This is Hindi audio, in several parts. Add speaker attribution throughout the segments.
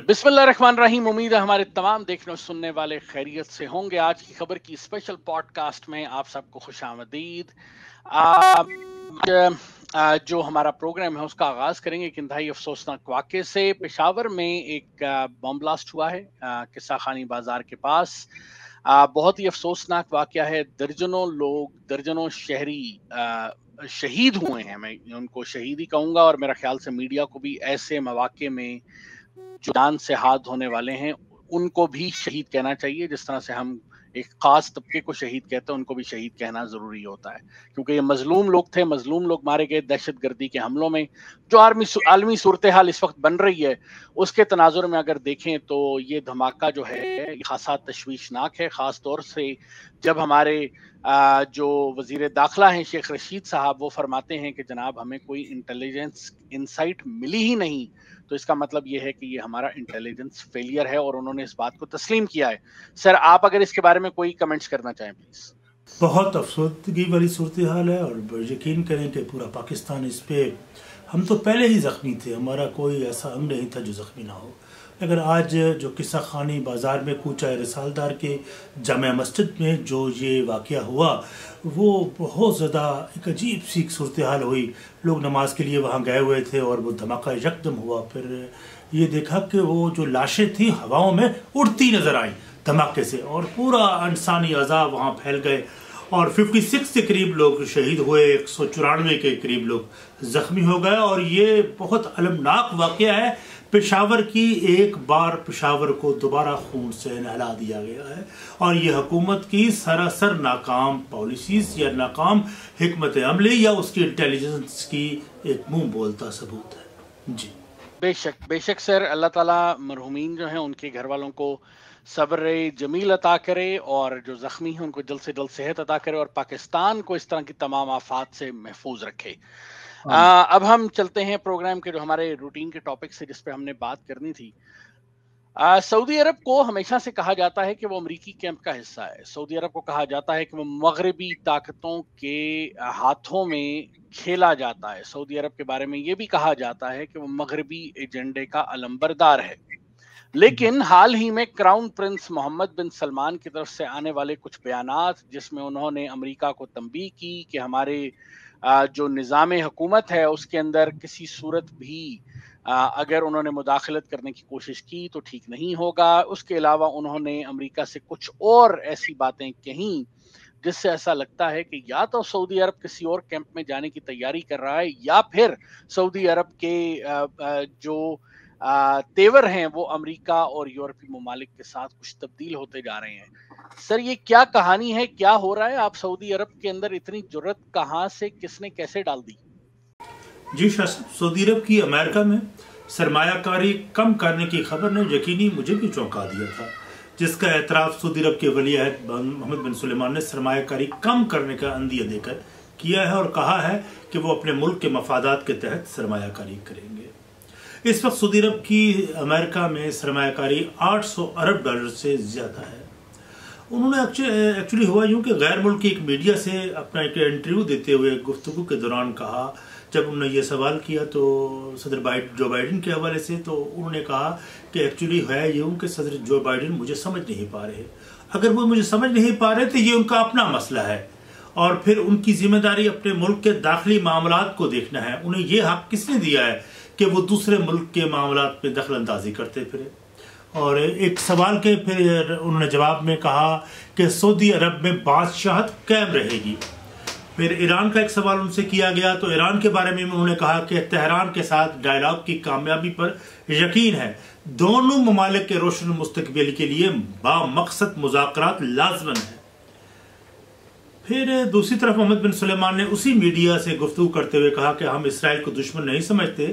Speaker 1: रहीम उम्मीद है हमारे तमाम देखने और सुनने वाले खैरियत से होंगे। आज की खबर की स्पेशल पॉडकास्ट में आप सबको खुश आमदीद। जो हमारा प्रोग्राम है, उसका आगाज़ करेंगे एक इंतहाई अफसोसनाक वाक्य से पेशावर में एक बम ब्लास्ट हुआ है किस्सा खानी बाज़ार के पास। बहुत ही अफसोसनाक वाक्य है। दर्जनों लोग, दर्जनों शहरी शहीद हुए हैं। मैं उनको शहीद ही कहूँगा और मेरा ख्याल से मीडिया को भी ऐसे मौाक़े में जो जान से हाथ धोने वाले हैं, उनको भी शहीद कहना चाहिए। जिस तरह से हम एक खास तबके को शहीद कहते हैं, उनको भी शहीद कहना ज़रूरी होता है। क्योंकि ये मजलूम लोग थे, मजलूम लोग मारे गए दहशत गर्दी के हमलों में। जो आर्मी आलमी सूरत हाल इस वक्त बन रही है, उसके तनाजुर में अगर देखें तो ये धमाका जो है खासा तशवीशनाक है। ख़ास तौर से जब हमारे जो वज़ीर दाखिला हैं, शेख रशीद साहब, वो फरमाते हैं कि जनाब, हमें कोई इंटेलिजेंस इंसाइट मिली ही नहीं। तो इसका मतलब ये है कि ये हमारा इंटेलिजेंस फेलियर है और उन्होंने इस बात को तस्लीम किया है। सर, आप अगर इसके बारे में कोई कमेंट्स करना चाहें प्लीज़
Speaker 2: बहुत अफसोदगी वाली सूरत हाल है और यकीन करें कि पूरा पाकिस्तान इस पर हम तो पहले ही ज़ख्मी थे, हमारा कोई ऐसा अंग नहीं था जो ज़ख्मी ना हो। अगर आज जो किस्सा खानी बाज़ार में कूचा रसालदार के जाम मस्जिद में जो ये वाक़ हुआ, वो बहुत ज़्यादा एक अजीब सी सूरत हाल हुई। लोग नमाज़ के लिए वहाँ गए हुए थे और वो धमाका यकदम हुआ। फिर ये देखा कि वो जो लाशें थी, हवाओं में उड़ती नज़र आई धमाके से और पूरा इंसानी अजा वहाँ फैल गए और 56 के करीब लोग शहीद हुए, एक सौ चौरानवे के करीब लोग जख्मी हो गए और ये बहुत अलमनाक वाक़ है पेशावर की एक बार पेशावर को दोबारा खून से नहला दिया गया है और ये हुकूमत की सरासर नाकाम पॉलिसीज़ या नाकाम हमत अमली या उसकी इंटेलिजेंस की एक मुँह बोलता सबूत है। जी।
Speaker 1: बेशक बेशक सर, अल्लाह ताला मरहुमीन जो हैं, उनके घर वालों को सब्र जमील अता करे और जो ज़ख्मी हैं, उनको जल्द से जल्द सेहत अता करे और पाकिस्तान को इस तरह की तमाम आफात से महफूज रखे। आ, हाँ। अब हम चलते हैं प्रोग्राम के जो हमारे रूटीन के टॉपिक से जिसपे हमने बात करनी थी। सऊदी अरब को हमेशा से कहा जाता है कि वो अमरीकी कैंप का हिस्सा है। सऊदी अरब को कहा जाता है कि वो मगरबी ताकतों के हाथों में खेला जाता है। सऊदी अरब के बारे में ये भी कहा जाता है कि वो मगरबी एजेंडे का अलंबरदार है। लेकिन हाल ही में crown prince Mohammed bin Salman की तरफ़ से आने वाले कुछ बयान जिसमें उन्होंने अमेरिका को तंबी की कि हमारे जो निज़ाम हुकूमत है, उसके अंदर किसी सूरत भी अगर उन्होंने मुदाखलत करने की कोशिश की तो ठीक नहीं होगा। उसके अलावा उन्होंने अमेरिका से कुछ और ऐसी बातें कहीं, जिससे ऐसा लगता है कि या तो सऊदी अरब किसी और कैंप में जाने की तैयारी कर रहा है, या फिर सऊदी अरब के जो तेवर हैं वो अमेरिका और यूरोपीय ममालिक के साथ कुछ तब्दील होते जा रहे हैं। सर, ये क्या कहानी है? क्या हो रहा है? आप सऊदी अरब के अंदर इतनी ज़रूरत कहाँ से, किसने कैसे डाल दी?
Speaker 2: जी सऊदी अरब की अमेरिका में सरमायाकारी कम करने की खबर ने यकीनी मुझे भी चौंका दिया था, जिसका एतराफ सऊदी अरब के वली मोहम्मद बिन सुलेमान ने सरमायाकारी कम करने का अंदिया देकर किया है और कहा है कि वो अपने मुल्क के मफादात के तहत सरमायाकारी करेंगे। इस वक्त सऊदी अरब की अमेरिका में सरमायाकारी 800 अरब डॉलर से ज़्यादा है। उन्होंने एक्चुअली हुआ यूँ कि गैर मुल्क की एक मीडिया से अपना एक इंटरव्यू देते हुए गुफ्तु के दौरान कहा, जब उन्होंने ये सवाल किया तो सदर बाइड, जो बाइडन के हवाले से तो उन्होंने कहा कि एक्चुअली है यूँ कि सदर जो बाइडन मुझे समझ नहीं पा रहे। अगर वो मुझे समझ नहीं पा रहे तो ये उनका अपना मसला है। और फिर उनकी ज़िम्मेदारी अपने मुल्क के दाखिली मामला को देखना है। उन्हें यह हक किसने दिया है कि वो दूसरे मुल्क के मामला में दखल अंदाजी करते फिरे। और एक सवाल के फिर उन्होंने जवाब में कहा कि सऊदी अरब में बादशाहत कैम रहेगी। फिर ईरान का एक सवाल उनसे किया गया तो ईरान के बारे में उन्होंने कहा कि तेहरान के साथ डायलॉग की कामयाबी पर यकीन है। दोनों ममालिक के रोशन मुस्तबिल के लिए बामकसद मुजाकर लाजमन है। फिर दूसरी तरफ़ मोहम्मद बिन सलेमान ने उसी मीडिया से गुफ्तु करते हुए कहा कि हम इसराइल को दुश्मन नहीं समझते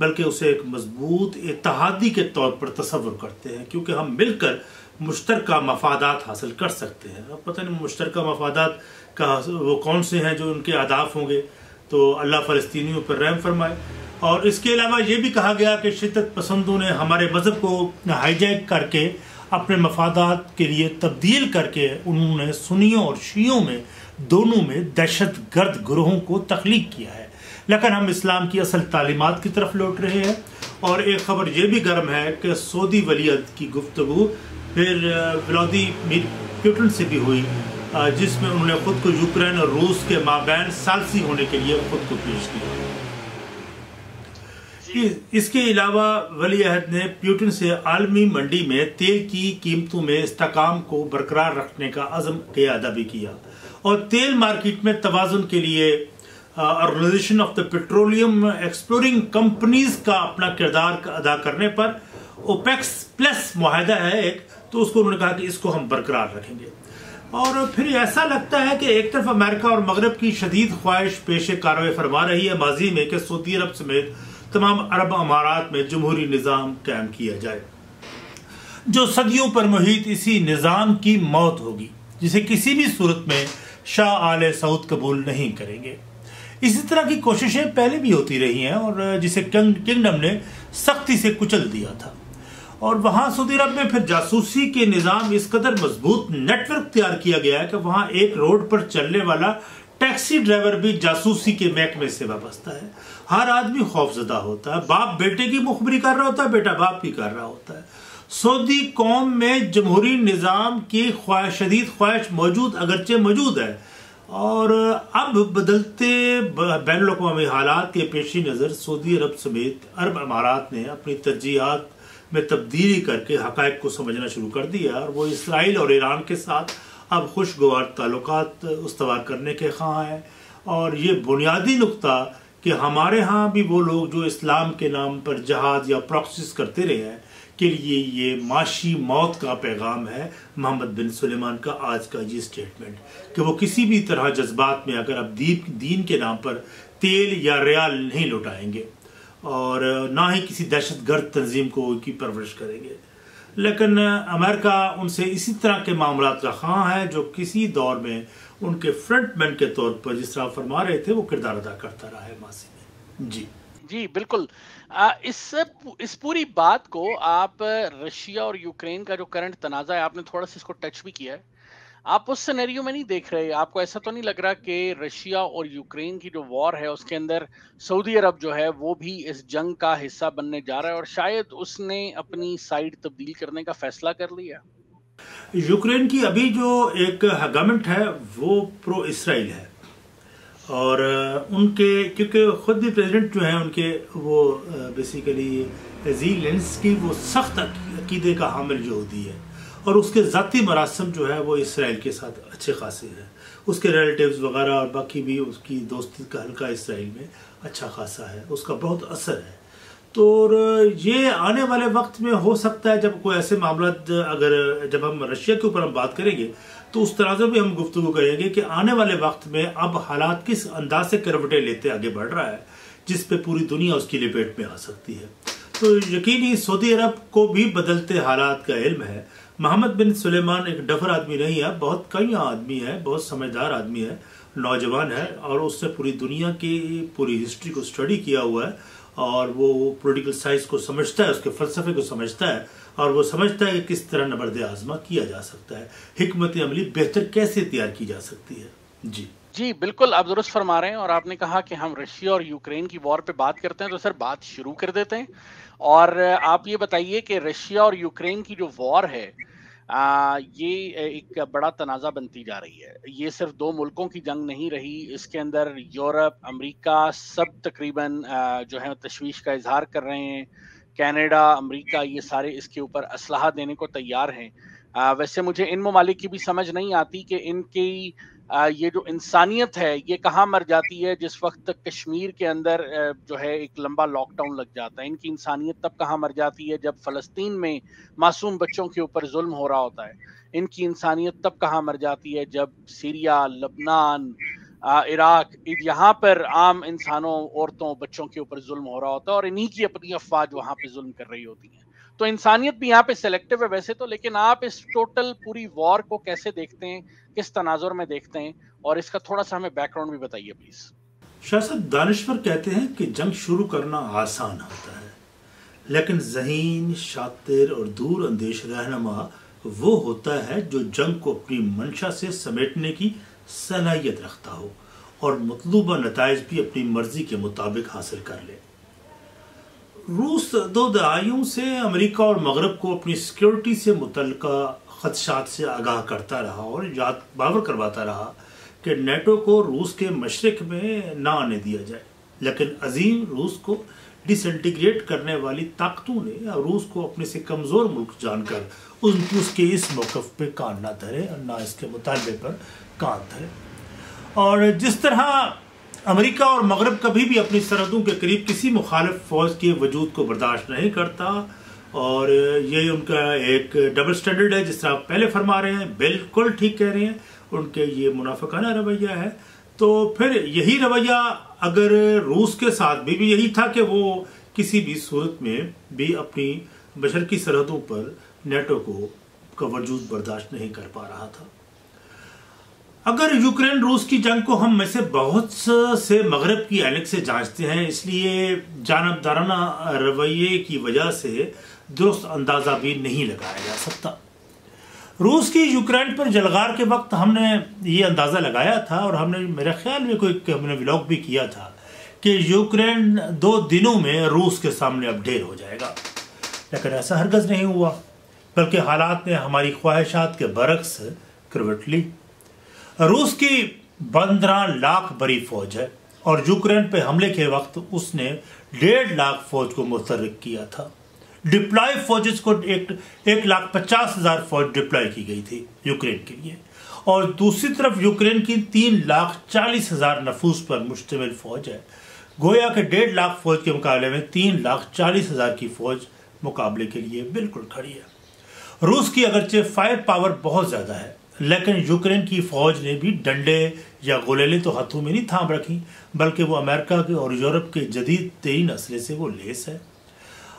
Speaker 2: बल्कि उसे एक मज़बूत इतिहादी के तौर पर तस्वुर करते हैं, क्योंकि हम मिलकर मुश्तर मफादात हासिल कर सकते हैं। अब पता नहीं मुश्तर मफादात का वो कौन से हैं जो उनके अदाफ होंगे तो अल्लाह फ़लस्तियों पर रहम फरमाए। और इसके अलावा ये भी कहा गया कि शिदत पसंदों ने हमारे मज़हब को हाईजैक करके अपने मफादात के लिए तब्दील करके उन्होंने सुनियों और शीयों में, दोनों में दहशत गर्द ग्रोहों को तख्लीक किया है। लेकिन हम इस्लाम की असल तालीमत की तरफ़ लौट रहे हैं। और एक खबर यह भी गर्म है कि सऊदी वलीत की गुफ्तु फिर व्लादिमीर पुतिन से भी हुई जिसमें उन्होंने खुद को यूक्रेन और रूस के माबैन सालसी होने के लिए खुद को पेश किया। इसके अलावा वली अहद ने प्यूटन से आलमी मंडी में तेल की कीमतों में इस्तेकाम को बरकरार रखने का अज़म के अदा भी किया। और तेल मार्केट में तोज़ुन के लिए organisation of the petroleum exploring companies का अपना किरदार अदा करने पर ओपेक्स प्लस माहिदा है एक तो उसको उन्होंने कहा कि इसको हम बरकरार रखेंगे। और फिर ऐसा लगता है कि एक तरफ़ अमेरिका और मगरब की शदीद ख्वाहिश पेश कार्रवाई फरमा रही है, माजी में कि सऊदी अरब समेत तमाम अरब अमारात में जमहूरी निज़ाम कायम किया जाए। जो सदियों पर मुहित इसी निज़ाम की मौत होगी, जिसे किसी भी सूरत में शाह आल सऊद कबूल नहीं करेंगे। इसी तरह की कोशिशें पहले भी होती रही हैं और जिसे किंगडम ने सख्ती से कुचल दिया था। और वहाँ सऊदी अरब में फिर जासूसी के निज़ाम इस कदर मज़बूत नेटवर्क तैयार किया गया है कि वहाँ एक रोड पर चलने वाला टैक्सी ड्राइवर भी जासूसी के महकमे से वाबस्ता है। हर आदमी खौफजदा होता है। बाप बेटे की मुखबरी कर रहा होता है, बेटा बाप की कर रहा होता है। सऊदी कौम में जमहूरी निज़ाम की ख्वाहिश, शदीद ख्वाहिश मौजूद, अगरचे मौजूद है। और अब बदलते बैन अवी हालात के पेशी नज़र सऊदी अरब समेत अरब अमारात ने अपनी तरजीहत में तब्दीली करके हकायक को समझना शुरू कर दिया और वो इसराइल और ईरान के साथ अब खुशगवार ताल्लुक उसवार करने के खां हैं। और ये बुनियादी नुकता कि हमारे यहाँ भी वो लोग जो इस्लाम के नाम पर जहाज़ या प्रॉक्सिस करते रहे हैं के लिए ये माशी मौत का पैगाम है मोहम्मद बिन सुलेमान का आज का ये स्टेटमेंट कि वो किसी भी तरह जज्बात में अगर अब दीप, दीन के नाम पर तेल या रियाल नहीं लुटाएँगे और ना ही किसी दहशत गर्द तंजीम को उनकी परवरिश करेंगे। लेकिन अमेरिका उनसे इसी तरह के मामला का खां है जो किसी दौर में उनके फ्रंटमैन के तौर पर जिस तरह फरमा रहे थे, वो किरदार अदा करता रहा है मासी में। जी।
Speaker 1: जी बिल्कुल। आ, इस इस पूरी बात को आप रशिया और यूक्रेन का जो करंट तनाजा है आपने थोड़ा सा इसको टच भी किया है। आप उस सिनेरियो में नहीं देख रहे आपको ऐसा तो नहीं लग रहा कि रशिया और यूक्रेन की जो वॉर है उसके अंदर सऊदी अरब जो है वो भी इस जंग का हिस्सा बनने जा रहा है और शायद उसने अपनी साइड तब्दील करने का फैसला कर लिया।
Speaker 2: यूक्रेन की अभी जो एक गवर्नमेंट है वो प्रो इसराइल है। और उनके, क्योंकि खुद भी प्रेसिडेंट जो हैं, उनके वो बेसिकली जी लेंस की वो सख्त अकीदे का हामिल जो होती है। और उसके ज़ाती मरासम जो है, वो इसराइल के साथ अच्छे खासे हैं। उसके रिलेटिव्स वगैरह और बाकी भी उसकी दोस्ती का हल्का इसराइल में अच्छा खासा है। उसका बहुत असर है। तो ये आने वाले वक्त में हो सकता है जब कोई ऐसे मामला, अगर जब हम रशिया के ऊपर हम बात करेंगे तो उस तरह से भी हम गुफ्तु करेंगे कि आने वाले वक्त में अब हालात किस अंदाज से करवटें लेते आगे बढ़ रहा है, जिस पे पूरी दुनिया उसकी लिपेट में आ सकती है। तो यकीनी सऊदी अरब को भी बदलते हालात का इल्म है। मोहम्मद बिन सुलेमान एक डफर आदमी नहीं है, बहुत कई आदमी है, बहुत समझदार आदमी है, नौजवान है, और उसने पूरी दुनिया की, पूरी हिस्ट्री को स्टडी किया हुआ है। और वो पोलिटिकल साइंस को समझता है, उसके फलसफे को समझता है, और वो समझता है कि किस तरह नबरद आजमा किया जा सकता है। हमत अमली बेहतर कैसे तैयार की जा सकती है? जी।
Speaker 1: जी, बिल्कुल, आप दुरुस्त फरमा रहे हैं और आपने कहा कि हम रशिया और यूक्रेन की वॉर पे बात करते हैं तो सर बात शुरू कर देते हैं। और आप ये बताइए कि रशिया और यूक्रेन की जो वॉर है ये एक बड़ा तनाज़ा बनती जा रही है। ये सिर्फ़ दो मुल्कों की जंग नहीं रही, इसके अंदर यूरोप, अमेरिका सब तकरीबन जो है, तशवीश का इजहार कर रहे हैं। कनाडा, अमेरिका, ये सारे इसके ऊपर असलाह देने को तैयार हैं। वैसे मुझे इन ममालिक की भी समझ नहीं आती कि इनकी ये जो इंसानियत है, ये कहाँ मर जाती है, जिस वक्त कश्मीर के अंदर जो है, एक लंबा लॉकडाउन लग जाता है। इनकी इंसानियत तब कहाँ मर जाती है, जब फलस्तीन में मासूम बच्चों के ऊपर जुल्म हो रहा होता है। इनकी इंसानियत तब कहाँ मर जाती है, जब सीरिया, लबनान इराक यहाँ पर आम इंसानों, औरतों, बच्चों के ऊपर जुल्म हो रहा होता है और इन्हीं की अपनी अफवाज वहाँ पे जुल्म कर रही होती है। तो इंसानियत भी यहाँ पे सिलेक्टिव है वैसे तो लेकिन आप इस टोटल पूरी वॉर को कैसे देखते हैं, किस तनाजुर में देखते हैं, और इसका थोड़ा सा हमें बैकग्राउंड भी बताइए प्लीज़
Speaker 2: शासक दानश्वर कहते हैं कि जंग शुरू करना आसान होता है, लेकिन जहीन, शातिर और दूर अंदेश रहनमा वो होता है जो जंग को अपनी मंशा से समेटने की सलाहियत रखता हो, और मतलूबा नतज भी अपनी मर्ज़ी के मुताबिक हासिल कर ले। रूस दो दहाइयों से अमेरिका और मगरब को अपनी सिक्योरिटी से मुतल खदशात से आगाह करता रहा और याद बावर करवाता रहा कि नेटो को रूस के मशरक में ना आने दिया जाए। लेकिन अजीम रूस को डिसइंटीग्रेट करने वाली ताकतों ने रूस को अपने से कमज़ोर मुल्क जानकर उनकी उसके इस मौक़ पे कान ना धरे और ना इसके मुतालबे पर कान धरे। और जिस तरह अमेरिका और मगरब कभी भी अपनी सरहदों के करीब किसी मुखालफ फौज के वजूद को बर्दाश्त नहीं करता। और ये उनका एक डबल स्टैंडर्ड है जिस आप पहले फरमा रहे हैं बिल्कुल ठीक कह रहे हैं उनके ये मुनाफाना रवैया है। तो फिर यही रवैया अगर रूस के साथ भी, भी यही था कि वो किसी भी सूरत में भी अपनी बशर की सरहदों पर नेटो को का वजूद बर्दाश्त नहीं कर पा रहा था। अगर यूक्रेन रूस की जंग को हम में से बहुत से मगरब की एनक से जांचते हैं, इसलिए जानबदाराना रवैये की वजह से दुरुस्त अंदाज़ा भी नहीं लगाया जा सकता। रूस की यूक्रेन पर जलगार के वक्त हमने ये अंदाज़ा लगाया था और हमने, मेरे ख्याल में कोई हमने व्लॉग भी किया था कि यूक्रेन दो दिनों में रूस के सामने अब ढेर हो जाएगा। लेकिन ऐसा हरगज नहीं हुआ, बल्कि हालात ने हमारी ख्वाहिशात के बरक्स करवट ली रूस की पंद्रह लाख बड़ी फौज है और यूक्रेन पे हमले के वक्त उसने डेढ़ लाख फौज को मुतरक किया था। डिप्लॉय फौजेस को एक एक लाख पचास हज़ार फौज डिप्लॉय की गई थी यूक्रेन के लिए। और दूसरी तरफ़ यूक्रेन की तीन लाख चालीस हज़ार नफूस पर मुश्तमिल फौज है। गोया के डेढ़ लाख फौज के मुकाबले में तीन लाख चालीस हज़ार की फौज मुकाबले के लिए बिल्कुल खड़ी है। रूस की अगरचे फायर पावर बहुत ज़्यादा है। लेकिन यूक्रेन की फौज ने भी डंडे या गोलेले तो हाथों में नहीं थाम रखी, बल्कि वो अमेरिका के और यूरोप के जदीद तेईन असले से वो लेस है।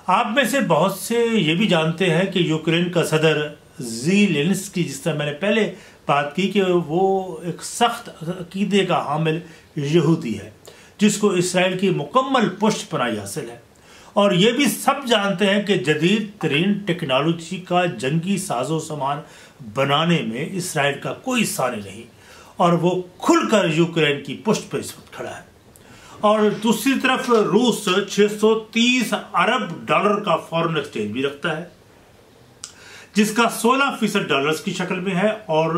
Speaker 2: आप में से बहुत से ये भी जानते हैं कि यूक्रेन का सदर जी लेंसकी जिस तरह मैंने पहले बात की कि वो एक सख्त अकीदे का हामिल यहूदी है, जिसको इसराइल की मुकम्मल पुष्ट पनाई हासिल है। और ये भी सब जानते हैं कि जदीद तरीन टेक्नोलॉजी का जंगी साजो सामान बनाने में इसराइल का कोई सारे नहीं और वो खुलकर यूक्रेन की पुष्ट पर इस वक्त खड़ा है। और दूसरी तरफ़ रूस 630 अरब डॉलर का फॉरेन एक्सचेंज भी रखता है, जिसका 16 फ़ीसद डॉलर की शक्ल में है। और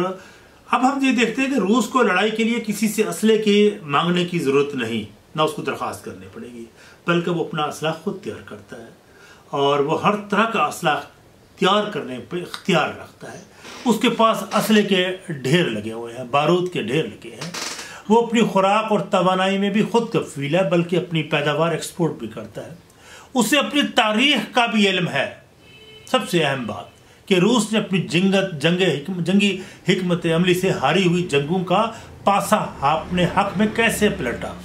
Speaker 2: अब हम ये देखते हैं कि रूस को लड़ाई के लिए किसी से असले के मांगने की ज़रूरत नहीं, ना उसको दरख्वास्त करनी पड़ेगी। बल्कि वो अपना असला खुद तैयार करता है और वो हर तरह का असला तैयार करने पर इख्तियार रखता है। उसके पास असले के ढेर लगे हुए हैं, बारूद के ढेर लगे हैं। वो अपनी खुराक और तोानाई में भी खुद कफील है, बल्कि अपनी पैदावार एक्सपोर्ट भी करता है। उसे अपनी तारीख का भी इल्म है। सबसे अहम बात कि रूस ने अपनी जंगत, जंगे जंगी हमत अमली से हारी हुई जंगों का पासा अपने हक में कैसे पलटा?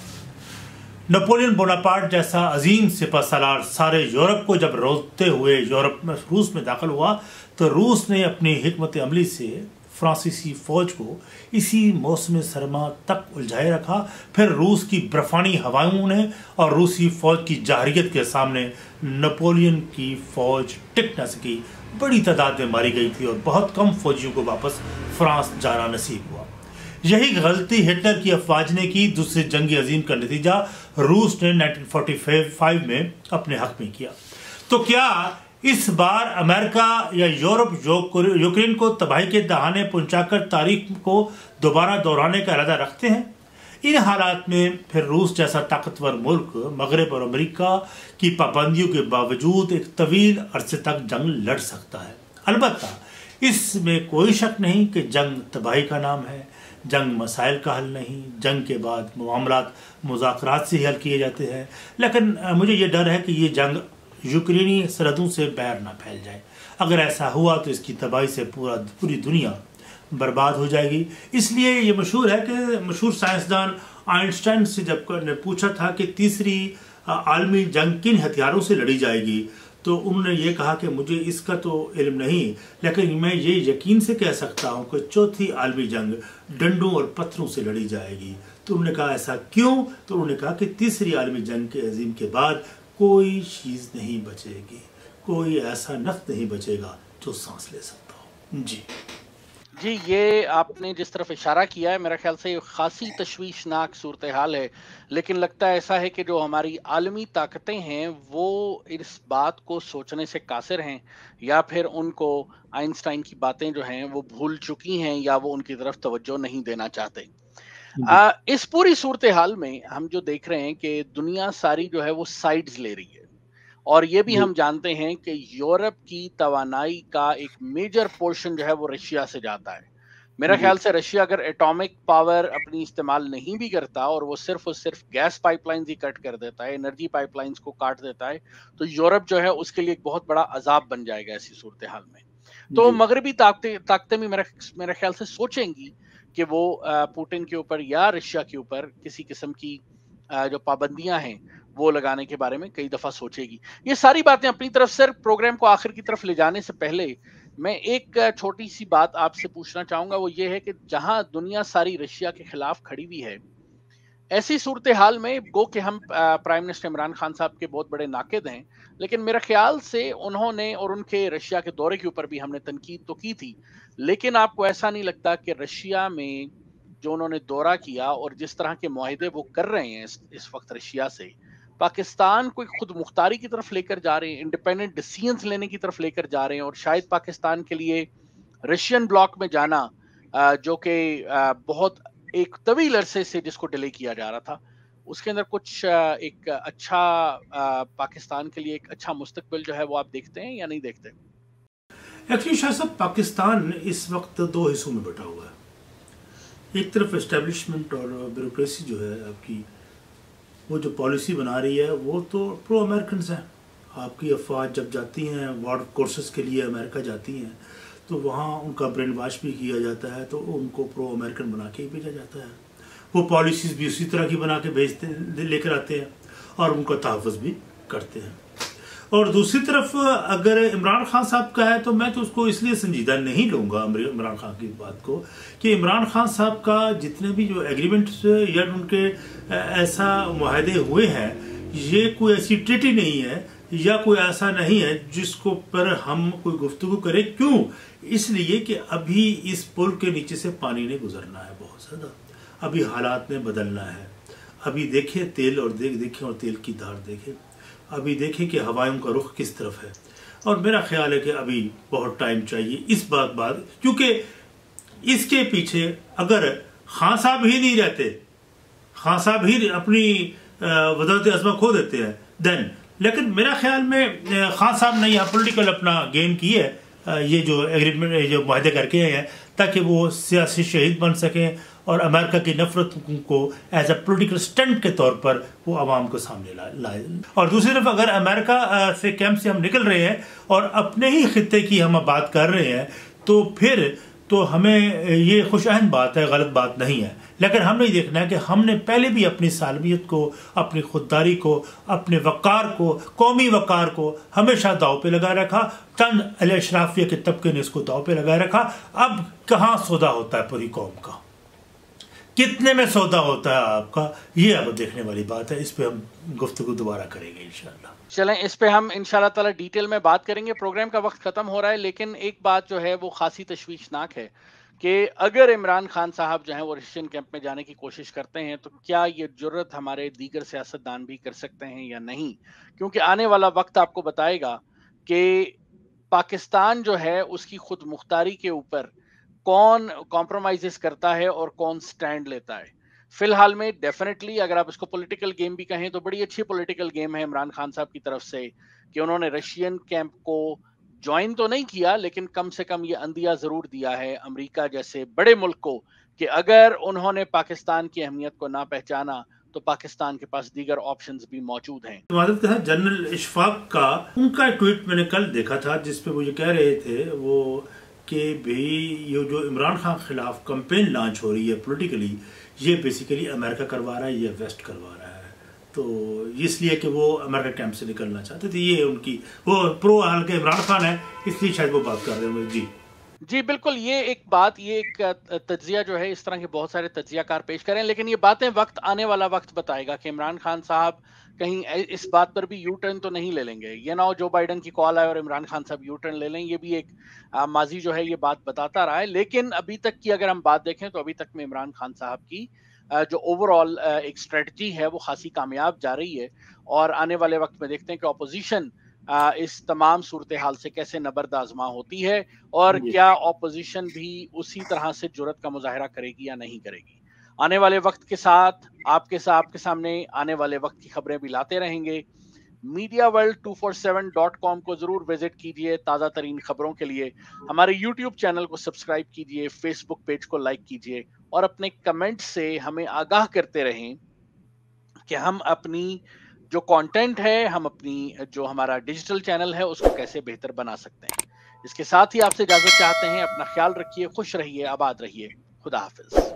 Speaker 2: नेपोलियन बोनापार्ट जैसा अजीम सिपा सलार सारे यूरोप को जब रोकते हुए यूरोप में, रूस में दाखिल हुआ तो रूस ने अपनी हमत अमली से फ्रांसीसी फौज को इसी मौसम सरमा तक उलझाए रखा। फिर रूस की बर्फानी हवाओं ने और रूसी फौज की जाहरीत के सामने नेपोलियन की फौज टिक न सकी। बड़ी तादाद में मारी गई थी और बहुत कम फौजियों को वापस फ्रांस जाना नसीब हुआ। यही गलती हिटलर की अफवाज ने की, दूसरे जंगी अजीम का नतीजा, रूस ने 1945 में अपने हक में किया। तो क्या इस बार अमेरिका या यूरोप यूक्रेन को तबाही के दहाने पहुंचाकर तारीख को दोबारा दोहराने का इरादा रखते हैं? इन हालात में फिर रूस जैसा ताकतवर मुल्क, मगरब और अमेरिका की पाबंदियों के बावजूद एक तवील अरसे तक जंग लड़ सकता है। अलबत् इसमें कोई शक नहीं कि जंग तबाही का नाम है। जंग मसाइल का हल नहीं, जंग के बाद मामला मुजाकर से ही हल किए जाते हैं। लेकिन मुझे ये डर है कि ये जंग यूक्रेनी सरहदों से बैर ना फैल जाए। अगर ऐसा हुआ तो इसकी तबाही से पूरा, पूरी दुनिया बर्बाद हो जाएगी। इसलिए ये मशहूर है कि मशहूर साइंसदान आइंस्टाइन से जब ने पूछा था कि तीसरी आलमी जंग किन हथियारों से लड़ी जाएगी तो उन्होंने ये कहा कि मुझे इसका तो इल्म नहीं, लेकिन मैं ये यकीन से कह सकता हूँ कि चौथी आलमी जंग डंडों और पत्थरों से लड़ी जाएगी। तो उन्होंने कहा, ऐसा क्यों? तो उन्होंने कहा कि तीसरी आलमी जंग के अजीम के बाद कोई चीज़ नहीं बचेगी, कोई ऐसा नफ्त नहीं बचेगा जो सांस ले सकता हो। जी।
Speaker 1: जी ये आपने जिस तरफ़ इशारा किया है मेरा ख्याल से खासी तशवीशनाक सूरत हाल है। लेकिन लगता है ऐसा है कि जो हमारी आलमी ताकतें हैं वो इस बात को सोचने से कासिर हैं या फिर उनको आइंस्टाइन की बातें जो हैं वो भूल चुकी हैं या वो उनकी तरफ़ तवज्जो नहीं देना चाहते। आ, इस पूरी सूरत हाल में हम जो देख रहे हैं कि दुनिया सारी जो है वो साइड्स ले रही है। और ये भी हम जानते हैं कि यूरोप की तवानाई का एक मेजर पोर्शन जो है वो रशिया से जाता है। मेरा ख्याल से रशिया अगर एटॉमिक पावर अपनी इस्तेमाल नहीं भी करता और वो सिर्फ़ और सिर्फ़ गैस पाइपलाइंस ही कट कर देता है एनर्जी पाइपलाइंस को काट देता है तो यूरोप जो है उसके लिए एक बहुत बड़ा अजाब बन जाएगा ऐसी सूरत हाल में। तो मगरबी ताकतें ताकतें भी मेरा मेरा ख्याल से सोचेंगी कि वो पुतिन के ऊपर या रशिया के ऊपर किसी किस्म की जो पाबंदियाँ हैं वो लगाने के बारे में कई दफ़ा सोचेगी। ये सारी बातें अपनी तरफ़ से प्रोग्राम को आखिर की तरफ़ ले जाने से पहले मैं एक छोटी सी बात आपसे पूछना चाहूँगा। वो ये है कि जहाँ दुनिया सारी रशिया के खिलाफ खड़ी हुई है ऐसी सूरत हाल में गो कि हम प्राइम मिनिस्टर इमरान खान साहब के बहुत बड़े नाकद हैं लेकिन मेरे ख्याल से उन्होंने और उनके रशिया के दौरे के ऊपर भी हमने तनकीद तो की थी लेकिन आपको ऐसा नहीं लगता कि रशिया में जो उन्होंने दौरा किया और जिस तरह के माहदे वो कर रहे हैं इस, इस वक्त रशिया से पाकिस्तान को खुद मुख्तारी की तरफ़ लेकर जा रहे हैं इंडिपेंडेंट डिसीजंस लेने की तरफ़ लेकर जा रहे हैं, और शायद पाकिस्तान के लिए रशियन ब्लॉक में जाना जो कि बहुत एक तवील अरसे से जिसको डिले किया जा रहा था। उसके अंदर कुछ एक अच्छा पाकिस्तान के लिए एक अच्छा मुस्तकबिल जो है वो आप देखते हैं या नहीं देखते?
Speaker 2: एक्चुअली शाह साहब, पाकिस्तान इस वक्त दो हिस्सों में बटा हुआ है। एक तरफ़ एस्टेब्लिशमेंट और ब्यूरोक्रेसी जो है आपकी वो जो पॉलिसी बना रही है, वो तो प्रो अमेरिकन हैं। आपकी अफवाज जब जाती हैं वार कोर्सेज के लिए अमेरिका जाती हैं तो वहाँ उनका ब्रेन वाश भी किया जाता है तो उनको प्रो अमेरिकन बना के ही भेजा जाता है। वो पॉलिसीज़ भी उसी तरह की बना के भेजते लेकर आते हैं, और उनका तहफ़ भी करते हैं। और दूसरी तरफ़, अगर इमरान खान साहब का है तो मैं तो उसको इसलिए संजीदा नहीं लूँगा इमरान खान की बात को, कि इमरान खान साहब का जितने भी जो एग्रीमेंट या उनके ऐसा माहदे हुए हैं, ये कोई ऐसी ट्रिटी नहीं है, या कोई ऐसा नहीं है, जिसको पर हम कोई गुफ्तु करें। क्यों? इसलिए कि अभी इस पुल के नीचे से पानी ने गुजरना है बहुत ज़्यादा। अभी हालात ने बदलना है। अभी देखें तेल और देख, देखें और तेल की धार देखें। अभी देखें कि हवाओं का रुख किस तरफ़ है। और मेरा ख्याल है कि अभी बहुत टाइम चाहिए इस बात बाद, क्योंकि इसके पीछे अगर खान साहब ही नहीं रहते खान साहब ही अपनी वजारत अजमा खो देते हैं देन लेकिन मेरा ख्याल में खान साहब ने यहाँ पोलिटिकल अपना गेम की है। ये जो एग्रीमेंट जो माहदे करके हैं ताकि वो सियासी शहीद बन सकें और अमेरिका की नफरत को एज ए पोलिटिकल स्टंट के तौर पर वो आवाम को सामने लाए और दूसरी तरफ़ अगर अमेरिका से कैंप से हम निकल रहे हैं और अपने ही खत्े की हम बात कर रहे हैं तो फिर तो हमें ये खुश अहम बात है, गलत बात नहीं है। लेकिन हमने देखना है कि हमने पहले भी अपनी सालमियत को, अपनी खुददारी को, अपने वकार को, कौमी वकार को हमेशा दाव पे लगा रखा। चंद अशराफिया के तबके ने इसको दाव पे लगा रखा। अब कहाँ सौदा होता है पूरी कौम का? कितने में सौदा होता है आपका? ये अब देखने वाली बात है। इस पर हम गुफ्तु दोबारा करेंगे इंशाल्लाह
Speaker 1: चलें, इस पे हम इंशाल्लाह ताला डिटेल में बात करेंगे। प्रोग्राम का वक्त खत्म हो रहा है, लेकिन एक बात जो है, वो खासी तशवीशनाक है कि अगर इमरान खान साहब जो है, वो रशियन कैंप में जाने की कोशिश करते हैं तो क्या ये ज़रूरत हमारे दीगर सियासतदान भी कर सकते हैं या नहीं? क्योंकि आने वाला वक्त आपको बताएगा कि पाकिस्तान जो है, उसकी खुद मुख्तारी के ऊपर कौन कॉम्प्रोमाइज करता है और कौन स्टैंड लेता है। फ़िलहाल में डेफिनेटली अगर आप इसको पॉलिटिकल गेम भी कहें तो बड़ी अच्छी पॉलिटिकल गेम है इमरान खान साहब की तरफ़ से कि उन्होंने रशियन कैंप को ज्वाइन तो नहीं किया, लेकिन कम से कम ये अंदिया ज़रूर दिया है अमेरिका जैसे बड़े मुल्क को कि अगर उन्होंने पाकिस्तान की अहमियत को ना पहचाना तो पाकिस्तान के पास दीगर ऑप्शन भी मौजूद हैं।
Speaker 2: तो जनरल इशफाक का, उनका ट्वीट मैंने कल देखा था जिसपे वो ये कह रहे थे, वो कि भाई ये जो इमरान खान खिलाफ कंपेन लॉन्च हो रही है पोलिटिकली ये बेसिकली अमेरिका करवा रहा है, या वेस्ट करवा रहा है। तो इसलिए कि वो अमेरिका कैंप से निकलना चाहते थे, ये उनकी, वो प्रो हल्के इमरान खान है, इसलिए शायद वो बात कर रहे हैं जी।
Speaker 1: जी बिल्कुल ये एक बात ये एक तजिया जो है इस तरह के बहुत सारे तजियाकार पेश करें लेकिन ये बातें वक्त आने वाला वक्त बताएगा कि इमरान खान साहब कहीं इस बात पर भी यू टर्न तो नहीं ले लेंगे। ये ना जो बाइडन की कॉल आए और इमरान खान साहब यू टर्न ले लें ये भी एक आ, माजी जो है ये बात बताता रहा है। लेकिन अभी तक की अगर हम बात देखें तो अभी तक में इमरान खान साहब की जो ओवरऑल एक स्ट्रेटजी है वो खासी कामयाब जा रही है। और आने वाले वक्त में देखते हैं कि अपोजिशन इस तमाम सूरत हाल से कैसे नबर्द आजमा होती है और क्या ऑपोजिशन भी उसी तरह से ज़रूरत का मुजाहरा करेगी या नहीं करेगी? आने वाले वक्त के साथ आपके साथ आपके सामने आने वाले वक्त की खबरें भी लाते रहेंगे। Media world two four seven dot com को ज़रूर विज़िट कीजिए ताज़ा तरीन खबरों के लिए। हमारे यूट्यूब चैनल को सब्सक्राइब कीजिए फेसबुक पेज को लाइक कीजिए और अपने कमेंट से हमें आगाह करते रहें कि हम अपनी जो कंटेंट है, हम अपनी, जो हमारा डिजिटल चैनल है, उसको कैसे बेहतर बना सकते हैं। इसके साथ ही आपसे इजाज़त चाहते हैं, अपना ख्याल रखिए, खुश रहिए, आबाद रहिए। खुदा हाफिज।